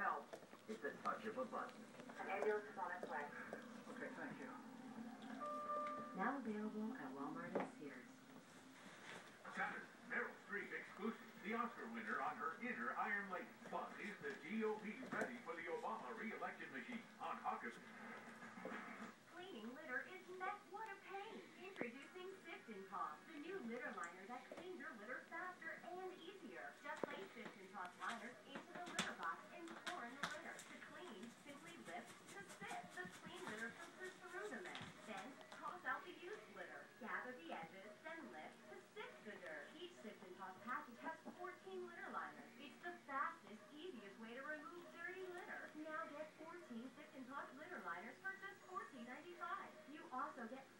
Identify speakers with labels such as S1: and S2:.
S1: help, it's a touch of a button.
S2: An ambulance is on its way.
S3: Okay, thank you.
S4: Now available at Walmart and Sears.
S5: Saturday, Meryl Streep exclusive. The Oscar winner on her inner Iron Lady. Plus, is the GOP Okay.